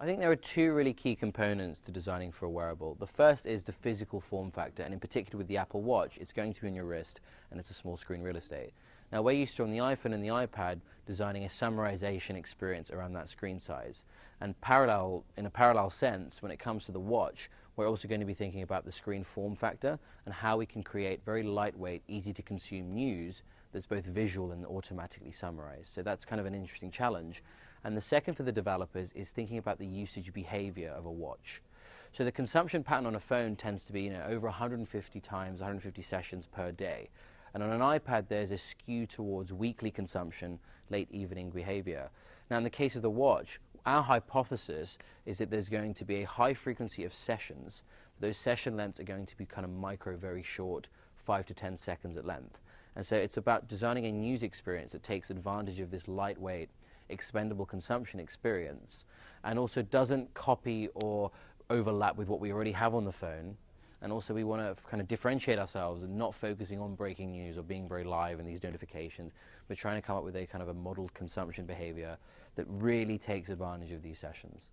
I think there are two really key components to designing for a wearable. The first is the physical form factor, and in particular with the Apple Watch, it's going to be on your wrist and it's a small screen real estate. Now we're used to on the iPhone and the iPad designing a summarization experience around that screen size. And parallel, in a parallel sense, when it comes to the watch, we're also going to be thinking about the screen form factor and how we can create very lightweight, easy to consume news that's both visual and automatically summarized. So that's kind of an interesting challenge. And the second for the developers is thinking about the usage behavior of a watch. So the consumption pattern on a phone tends to be you know, over 150 times, 150 sessions per day. And on an iPad, there's a skew towards weekly consumption, late evening behavior. Now, in the case of the watch, our hypothesis is that there's going to be a high frequency of sessions. Those session lengths are going to be kind of micro, very short, five to 10 seconds at length. And so it's about designing a news experience that takes advantage of this lightweight, expendable consumption experience and also doesn't copy or overlap with what we already have on the phone. And also we want to kind of differentiate ourselves and not focusing on breaking news or being very live in these notifications. We're trying to come up with a kind of a modeled consumption behavior that really takes advantage of these sessions.